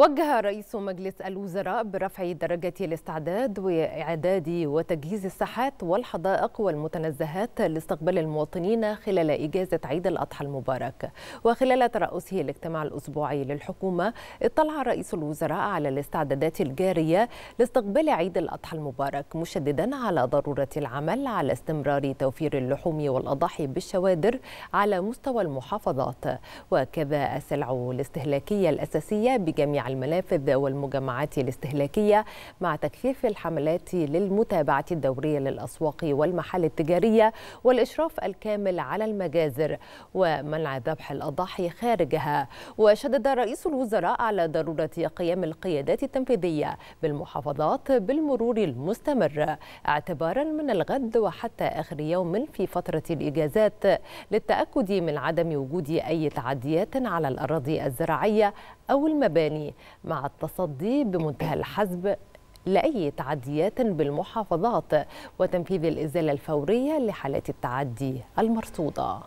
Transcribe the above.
وجه رئيس مجلس الوزراء برفع درجة الاستعداد وإعداد وتجهيز الساحات والحدائق والمتنزهات لاستقبال المواطنين خلال إجازة عيد الأضحى المبارك. وخلال ترأسه الاجتماع الأسبوعي للحكومة اطلع رئيس الوزراء على الاستعدادات الجارية لاستقبال عيد الأضحى المبارك مشددا على ضرورة العمل على استمرار توفير اللحوم والأضاحي بالشوادر على مستوى المحافظات. وكذا السلع الاستهلاكية الأساسية بجميع المنافذ والمجمعات الاستهلاكية مع تكثيف الحملات للمتابعة الدورية للأسواق والمحال التجارية والإشراف الكامل على المجازر ومنع ذبح الأضاحي خارجها. وشدد رئيس الوزراء على ضرورة قيام القيادات التنفيذية بالمحافظات بالمرور المستمر اعتبارا من الغد وحتى آخر يوم في فترة الإجازات للتأكد من عدم وجود أي تعديات على الأراضي الزراعية أو المباني. مع التصدي بمنتهى الحزم لأي تعديات بالمحافظات وتنفيذ الإزالة الفورية لحالات التعدي المرصودة.